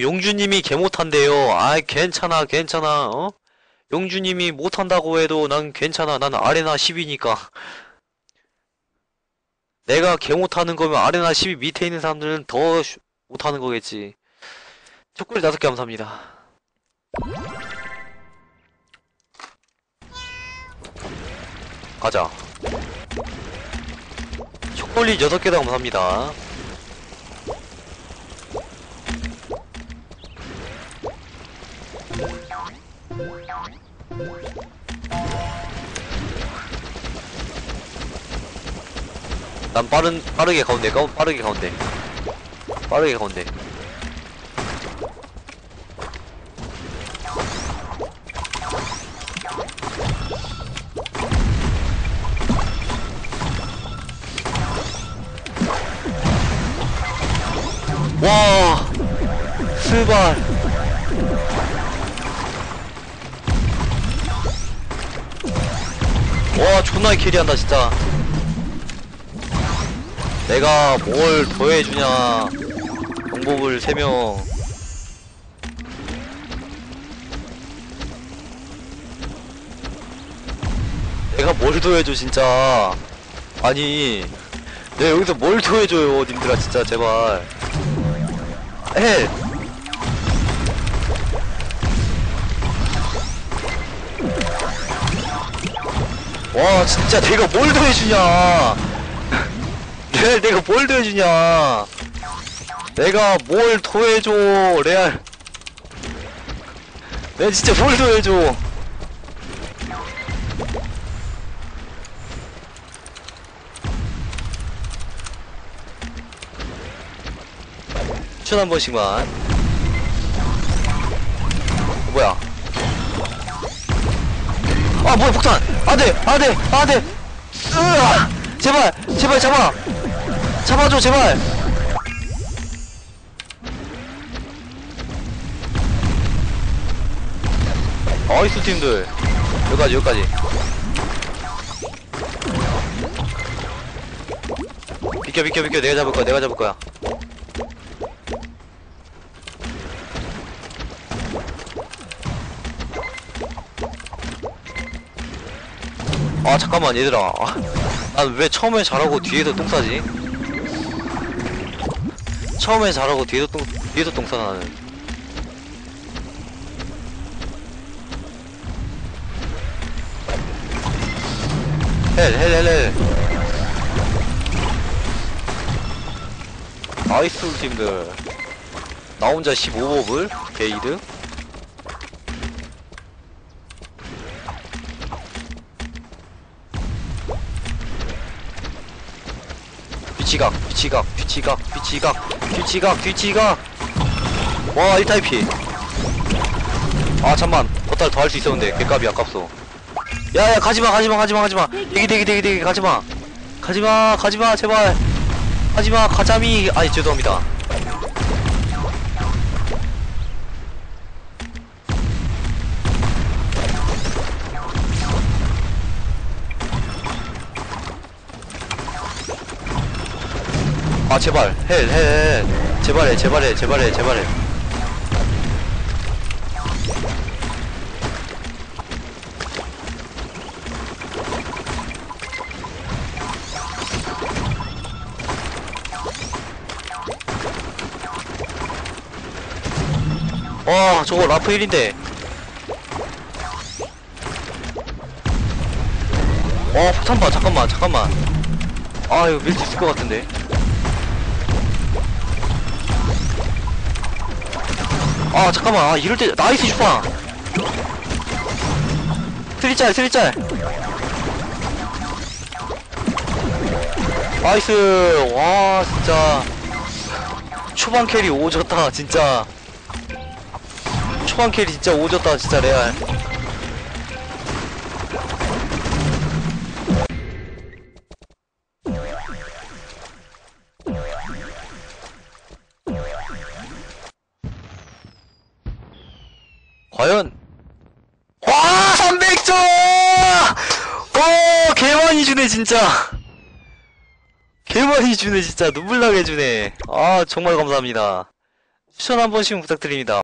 용주님이 개 못한대요. 아이, 괜찮아, 괜찮아, 어? 용주님이 못한다고 해도 난 괜찮아. 난 아레나 10이니까. 내가 개 못하는 거면 아레나 10이 밑에 있는 사람들은 더 쉬- 못하는 거겠지. 초콜릿 다섯 개 감사합니다. 가자. 초콜릿 여섯 개다 감사합니다. 난 빠른 빠르게 가운데 가 빠르게 가운데. 빠르게 가운데. 와! 스발 와 존나 캐리한다 진짜. 내가 뭘 더해주냐. 방법을 3명. 내가 뭘 더해줘 진짜. 아니 내가 여기서 뭘 더해줘요 님들아 진짜 제발. 헬 와 진짜 내가 뭘 더해주냐. 레알 내가 뭘 더해주냐. 내가 뭘 더해줘 레알. 내가 진짜 뭘 더해줘. 춘한 번씩만. 어, 뭐야 아 뭐야 폭탄. 안돼 안돼 안돼. 으아! 제발 제발 잡아. 잡아줘 제발. nice 팀들. 여기까지 여기까지. 비켜 비켜 비켜. 내가 잡을 거야 내가 잡을 거야 아 잠깐만 얘들아. 난 왜 처음에 잘하고 뒤에서 똥 싸지? 처음에 잘하고 뒤에서 똥 뒤에서 똥 싸 나는. hell hell hell hell. nice 팀들. 나 혼자 15버블 개이득 뒤치각 뒤치각 뒤치각 뒤치각 뒤치각 뒤치각. 와 1타입피 아 잠만. 겉달 더 할 수 있었는데 개값이 아깝소. 야야 가지마 가지마 가지마 가지마. 대기 대기 대기 대기 가지마. 가지마 가지마 제발. 가지마 가자미. 아니 죄송합니다 아 제발. 헬헬헬 제발 해 제발 해 제발 해 제발 해. 와 저거 라프 1인데. 어 폭탄 봐. 잠깐만 잠깐만. 아 이거 밀수 있을 것 같은데 아 잠깐만. 아 이럴 때 nice super. 트리짤 트리짤. nice. 와 진짜. 초반 carry 오졌다 진짜. 초반 carry 진짜 오졌다 진짜 레알 과연 와 300점 오 개많이 주네 진짜. 개많이 주네 진짜. 눈물 나게 주네. 아 정말 감사합니다. 추천 한 번씩 부탁드립니다